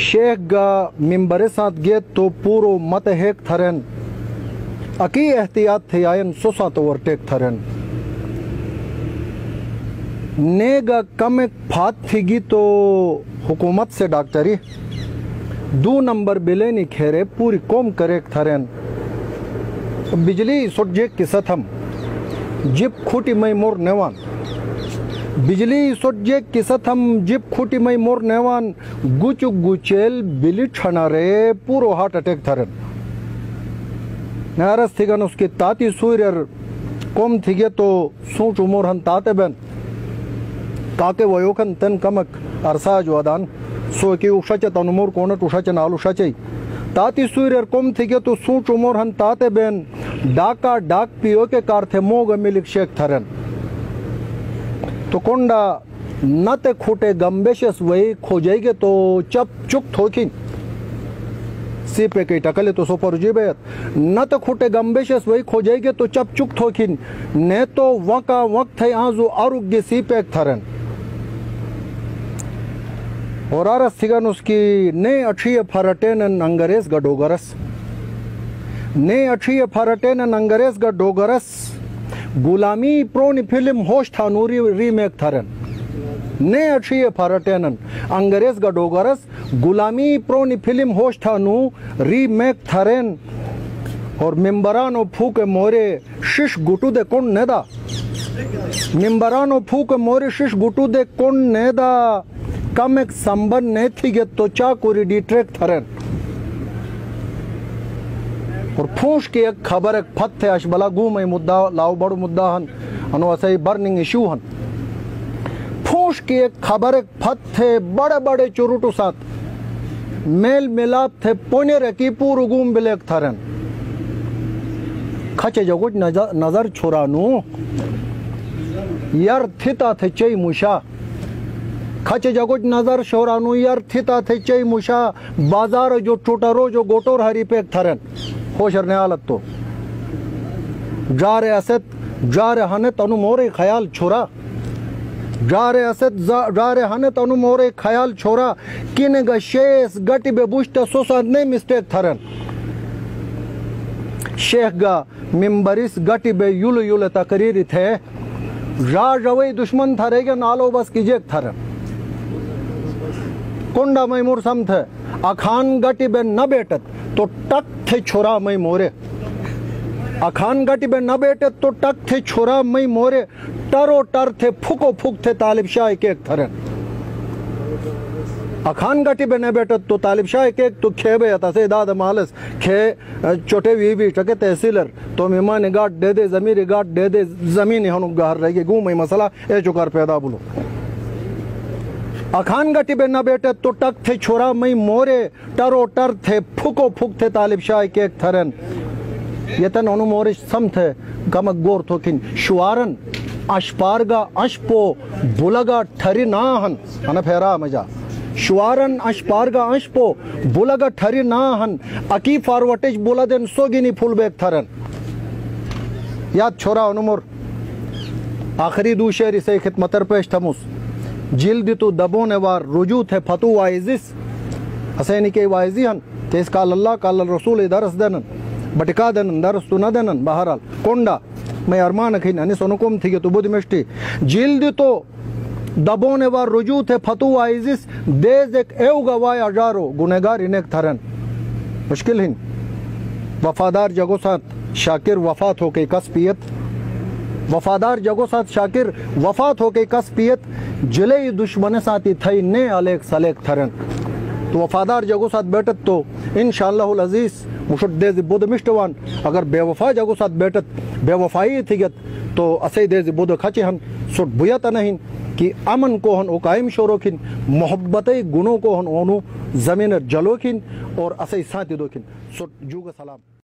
शेख गा मिम्बर साथ गे तो पूरो मत हेक थरन। अकी एहतियात थे आयन सोसा तो ओवरटेक थरन। नेगा कम एक फात थीगी तो हुकूमत से डॉक्टरी। दो नंबर बिलेनी खेरे पूरी कौम करे थरन। बिजली सुटजे किसत हम। जिप खूटी मई मोर नेवान। बिजली सोजे किसत हम जिप खूटी मई मोर नेवान। गुच गुचेल बिली छनारे पूरो हार्ट अटैक थरन नारस थिगन उसकी ताती सूर्यर। कोम थिगे तो सूच उमोर हन ताते बेन। ताके वयोकन तन कमक अरसा जो सो की उषाचे तनुमोर कोणट उषाचे नाल उषाचे। ताती सूर्यर कोम थिगे तो सूच उमोर हन ताते बेन। डाका डाक पियो के कार थे मोग मिलिक शेख थरन तो न ते खूटे गंबेशस वही खोजेगे तो चप चुक थोकिन सी पे कई टकले तो सोपर जीबेत न तो खूटे गंबेशस वही खोजेगे तो चप चुक थोकिन ने तो वका वक्त है आजू आरोग्य सी पे थरन। और आरस थिगन उसकी ने अच्छी फरटेन अंग्रेज़ गडोगरस। ने अच्छी फरटेन अंग्रेज़ गडोगरस। गुलामी प्रोन फ़िल्म होश था नूरी रीमेक थरन। ने अच्छी फरटेनन। अंग्रेज़ गडोगरस गुलामी प्रोन फ़िल्म होश था नू रीमेक थरन। और मिम्बरानो फूक मोरे शिश गुटू दे कौन नेदा मिम्बरानो फूक मोरे शिश गुटू दे कौन नेदा कम एक संबंध ने थी गे तो चाकुरी डिट्रेक थरन। और फूस के एक खबर एक फत थे अशबला घूम मुद्दा लाओ बड़ो मुद्दा हन। अनु असई बर्निंग इशू हन। फूस के एक खबर एक फत थे बड़े बड़े चुरुटू साथ। मेल मिलाप थे पुण्य रकी पूर गुम बिलेक थरन। खचे जगुट नज़र, नज़र छुरानू। यार थिता थे चई मुशा। खचे जगुट नज़र शोरानू यार थिता थे चई मुशा। बाज़ार जो टूटरो जो गोटोर हरी पे थरन। होशर ने हालत तो। जा रे असत जा रे हने तनु मोरे ख्याल छोरा। जा रे असत जा रे हने तनु मोरे ख्याल छोरा। किन गशेस गटी बे बुष्ट सोसा ने मिस्टेक थरन। शेख गा मिम्बरिस गटी बे युल युल तकरीरी थे। जा रवई दुश्मन थरेगे नालो बस कीजिए थरन। कुंडा मैमूर सम थे। अखान गटी बे न बेटत तो टक थे छोरा मई मोरे। अखान गटी बे न बेटे तो टक थे छोरा मई मोरे। टरो टर थे, फुको फुक थे तालिब शाह एक एक थरन अखान गटी बे न बेटे तो तालिब शाह एक एक तो खे बे तसे दाद मालस। खे छोटे वी भी टके तहसीलर। तो मेहमान गाट दे दे, जमीर गाट दे दे, ज़मीन हनु गार रही गू मई मसला, ए चुकार पैदा बोलो। अखान गटी बे न बेटे तो टक थे छोरा मई मोरे, टरो टर थे, फुको फुक थे तालिब शाह के एक थरन। यतन अनु मोरे सम थे गमक गोर थोकिन शुआरन, अशपारगा, अशपो, बुलगा ठरी नाहन अन फेरा मज़ा। शुआरन, अशपारगा, अशपो, बुलगा ठरी नाहन अकी फारवटेज बुला देन सोगिनी फुल बेक थरन। याद छोरा अनुमोर आखिरी दू शेर से खिदमतर पेश थमुस। जिल्द तो दबोने वार रुजू थे फतु वाइजिस हसैनी के वाइजी हन तेस काल अल्लाह काल रसूल दरस देनन बटका देनन, दरस तो न देनन, बहरहाल। कोंडा, मैं अरमान खिन अनि सोनुकुम थी तो बुध मिष्टि। जिल्द तो दबोने वार रुजू थे फतु वाइजिस देज एक एव गवाय अजारो गुनेगार इनेक थरन। मुश्किल हिन। वफादार जगो साथ शाकिर वफात हो के कस्पियत। वफादार जगो साथ शाकिर वफात हो के कस्पियत। ज़िले दुश्मन साथी थई ने अलेक सलेक थरन तो वफादार जगो साथ बैठत तो इन अज़ीज़ मुशुद दे बुद मिष्टवान अगर बेवफा जगो साथ बैठत बेवफाई थिगत तो असे दे बुद खचे हन सुट बुयत नहीं कि अमन को हन ओ कायम शोरोखिन मोहब्बत गुणों को हन ओनु ज़मीन जलोखिन और असे साथी दोखिन सुट जुग सलाम